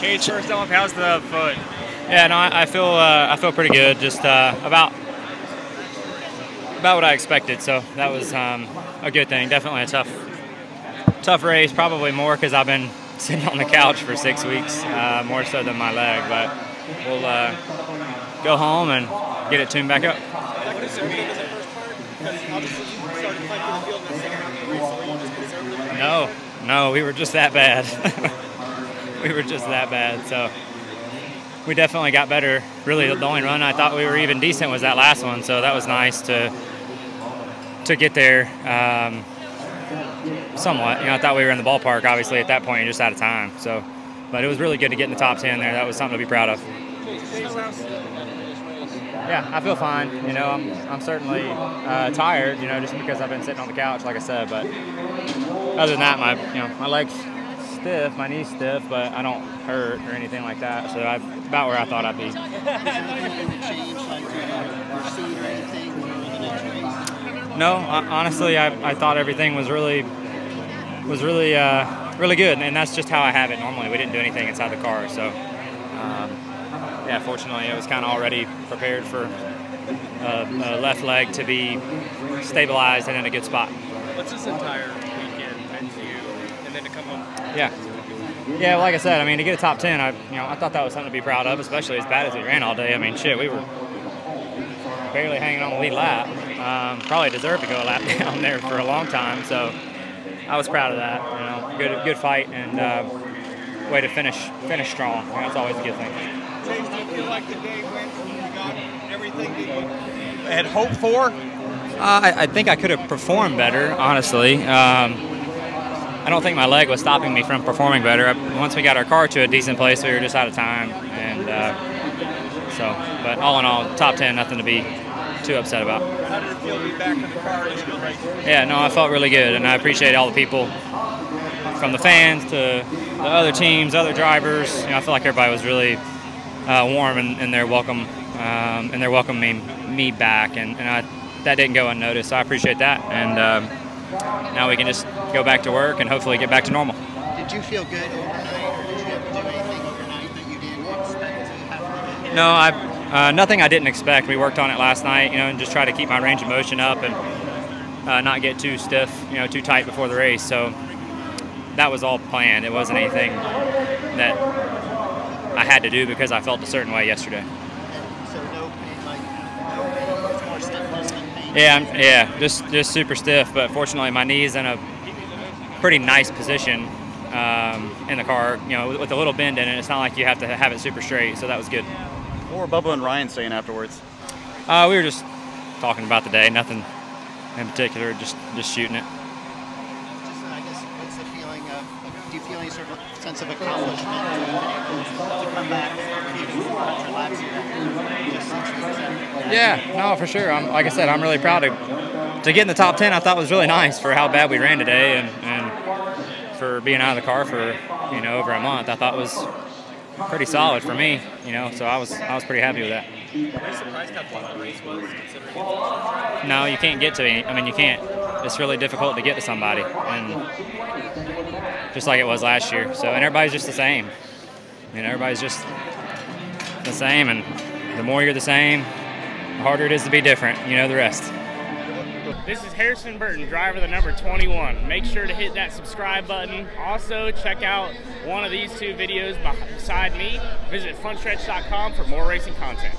Cage first off, how's the foot? Yeah, no, I, I feel uh, I feel pretty good. Just uh, about about what I expected. So that was um, a good thing. Definitely a tough tough race. Probably more because I've been sitting on the couch for six weeks, uh, more so than my leg. But we'll uh, go home and get it tuned back up. No, no, we were just that bad. we were just that bad. So we definitely got better. Really, the only run I thought we were even decent was that last one. So that was nice to to get there. Um, somewhat, you know, I thought we were in the ballpark. Obviously, at that point, you're just out of time. So, but it was really good to get in the top ten there. That was something to be proud of. Yeah, I feel fine. You know, I'm, I'm certainly uh, tired. You know, just because I've been sitting on the couch, like I said. But other than that, my you know my legs stiff, my knees stiff, but I don't hurt or anything like that. So I'm about where I thought I'd be. No, honestly, I, I thought everything was really was really uh, really good, and that's just how I have it normally. We didn't do anything inside the car, so. Um, yeah, fortunately, it was kind of already prepared for uh, a left leg to be stabilized and in a good spot. What's this entire weekend meant to you, and then to come home? Yeah. Yeah, like I said, I mean, to get a top ten, I you know I thought that was something to be proud of, especially as bad as we ran all day. I mean, shit, we were barely hanging on the lead lap. Um, probably deserved to go a lap down there for a long time, so I was proud of that. You know, good good fight and uh, way to finish finish strong. You know, it's always a good thing. Chase, do you feel like the day went you got everything that you had hoped for? Uh, I, I, think I could have performed better, honestly. Um, I don't think my leg was stopping me from performing better. Once we got our car to a decent place, we were just out of time, and uh, so. But all in all, top ten, nothing to be too upset about. How did it feel to be back in the car Yeah, no, I felt really good, and I appreciate all the people, from the fans to the other teams, other drivers. You know, I feel like everybody was really uh, warm and, and their welcome um, and they're welcoming me back, and, and I, that didn't go unnoticed. So I appreciate that, and um, now we can just go back to work and hopefully get back to normal. Did you feel good overnight, or did you have to do anything overnight that you didn't expect to have? No, I uh, nothing I didn't expect. We worked on it last night, you know, and just try to keep my range of motion up and uh, not get too stiff, you know, too tight before the race. So that was all planned. It wasn't anything that I had to do because I felt a certain way yesterday. Yeah, yeah, just just super stiff. But fortunately, my knee's in a pretty nice position um, in the car. You know, with, with, a little bend in it, it's not like you have to have it super straight. So that was good. What were Bubba and Ryan saying afterwards? Uh, we were just talking about the day. Nothing in particular. Just just shooting it. Just, I guess, what's the feeling of? Do you feel any sort of sense of accomplishment to come back Yeah, no, for sure. I'm, like I said, I'm really proud to to get in the top ten. I thought was really nice for how bad we ran today, and, and for being out of the car for you know over a month. I thought was pretty solid for me. You know, so I was I was pretty happy with that. No, you can't get to any. I mean, you can't. It's really difficult to get to somebody, and just like it was last year. So, and everybody's just the same. I mean, everybody's just the same, and the more you're the same, harder it is to be different. You know the rest. This is Harrison Burton, driver the number 21. Make sure to hit that subscribe button. Also, check out one of these two videos beside me. Visit frontstretch.com for more racing content.